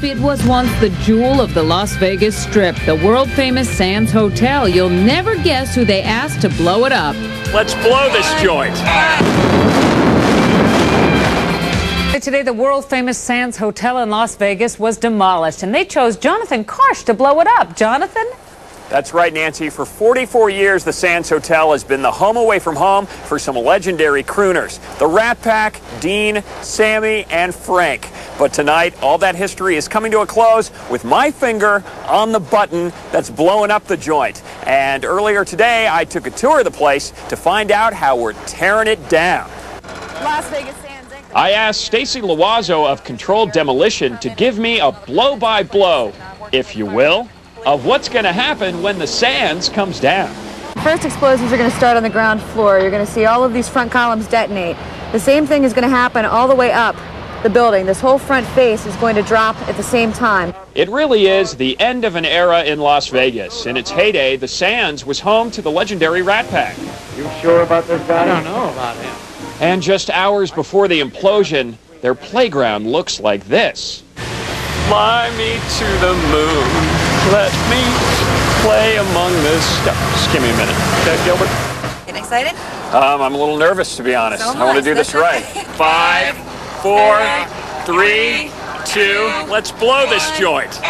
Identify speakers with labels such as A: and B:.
A: It was once the jewel of the Las Vegas Strip, the world famous Sands Hotel. You'll never guess who they asked to blow it up.
B: Let's blow this joint.
A: Today, the world famous Sands Hotel in Las Vegas was demolished, and they chose Jonathan Karsh to blow it up. Jonathan?
B: That's right, Nancy. For 44 years, the Sands Hotel has been the home away from home for some legendary crooners. The Rat Pack, Dean, Sammy, and Frank. But tonight, all that history is coming to a close with my finger on the button that's blowing up the joint. And earlier today, I took a tour of the place to find out how we're tearing it down.
C: Las Vegas Sands.
B: I asked Stacy Loizeaux of Controlled Demolition to give me a blow-by-blow, if you will, of what's going to happen when the Sands comes down.
C: First explosions are going to start on the ground floor. You're going to see all of these front columns detonate. The same thing is going to happen all the way up the building. This whole front face is going to drop at the same time.
B: It really is the end of an era in Las Vegas. In its heyday, the Sands was home to the legendary Rat Pack.
D: You sure about this guy?
E: I don't know about him.
B: And just hours before the implosion, their playground looks like this. Fly me to the moon. Let me play among the stars. Just give me a minute. Okay, Gilbert?
F: Getting excited?
B: Um, I'm a little nervous, to be honest.
F: So
B: I want to do this right. Five, four, three, two. Let's blow this joint.